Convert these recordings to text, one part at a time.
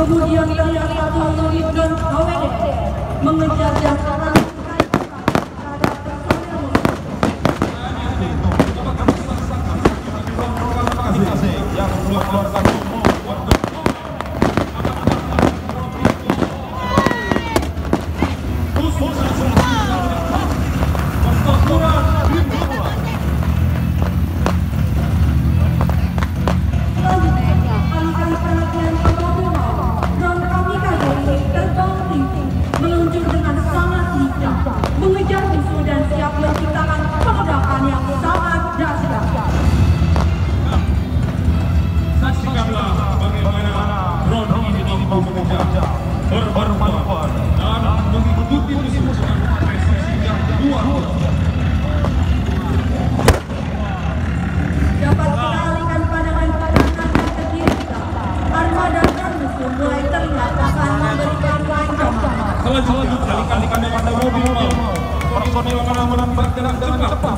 Kemudian terlihat satu unit dan mengejar yang yang mampu mengejar, bermanuver, dan mengikuti musuh. Dapat kita alihkan pandangan ke kiri musuh mulai terlihat ancaman. Selanjutnya, pada mobil mau bergerak cepat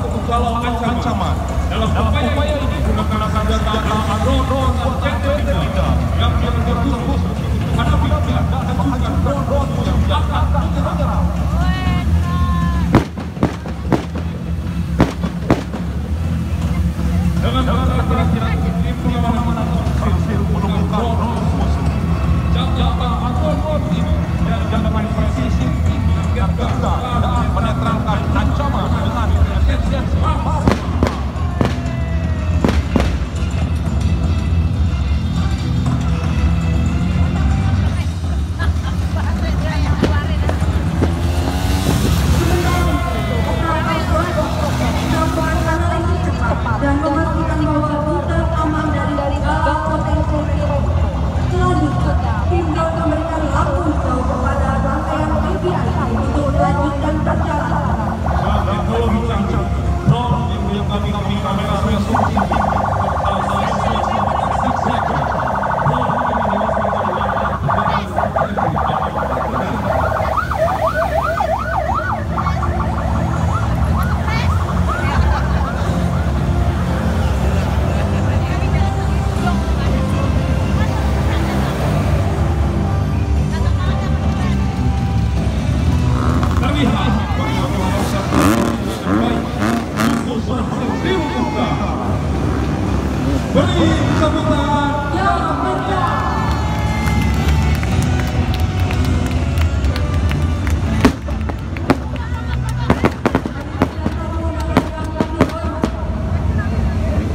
ancaman. Dalam upaya ini gunakan senjata drone Dengan kira-kira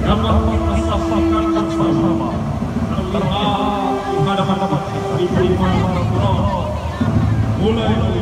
dapat kita rasakan bersama. Terlihat di hadapan-hadapan di lima drone mulai dari